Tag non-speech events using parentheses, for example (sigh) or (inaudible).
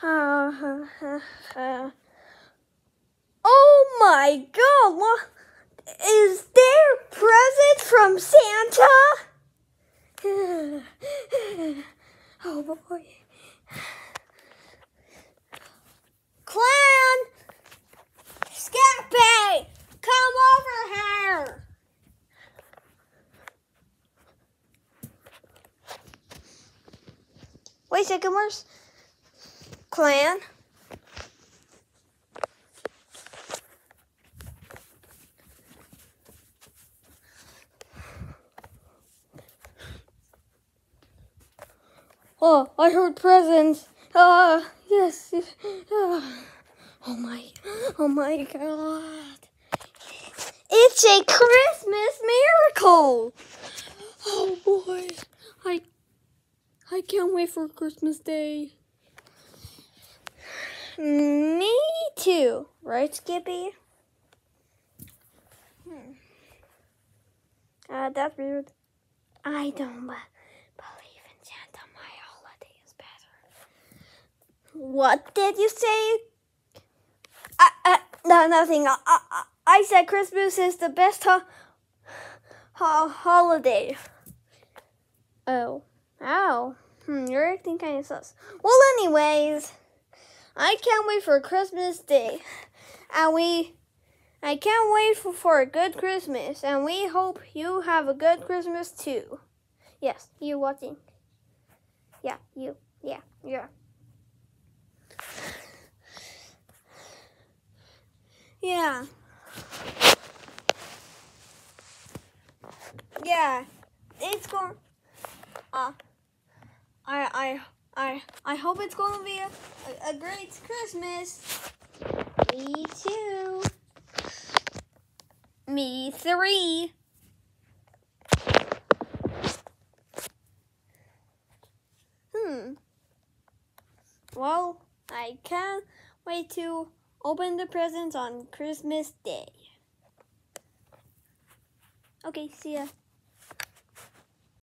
(laughs) oh my god, Is there a present from Santa? (sighs) oh boy. Clan! Scappy! Come over here! Wait a second, where's Clan? Oh, I heard presents. Uh, yes. Uh, (sighs) oh my, oh my God. It's a Christmas miracle. Oh boy, I, I can't wait for Christmas Day. Me too, right, Skippy? Hmm. Uh, that's weird. I don't believe in Santa. My holiday is better. What did you say? I, I, no, nothing. I, I, I said Christmas is the best ho ho holiday. Oh. Ow. Hmm, you're acting kind of sus. Well, anyways, I can't wait for Christmas Day. And we I can't wait for, for a good Christmas, and we hope you have a good Christmas too. Yes, you watching. Yeah, you. Yeah, yeah. Yeah. Yeah. It's going uh I I I I hope it's going to be a, a, a great Christmas. Me too. Me three. Hmm. Well, I can't wait to open the presents on Christmas Day. Okay, see ya.